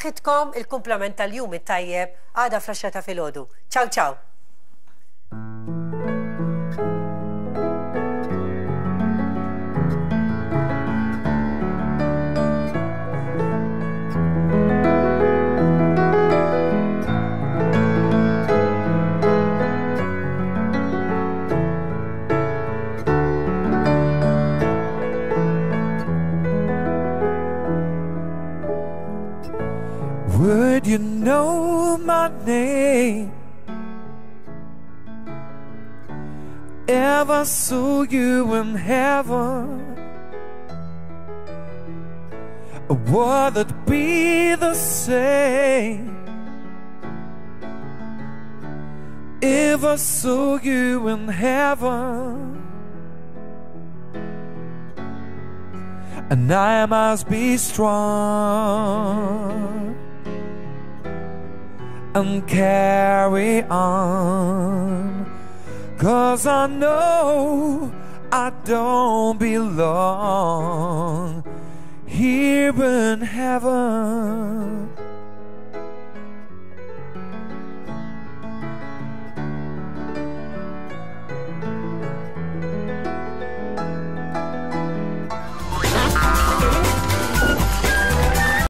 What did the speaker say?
Kitkom il-komplement tal-jum it-tajjeb għada flasġata fil-ħodu. Ciao, ciao! Would you know my name? Ever saw you in heaven? Would it be the same if I saw you in heaven? And I must be strong and carry on. Cause I know I don't belong here in heaven.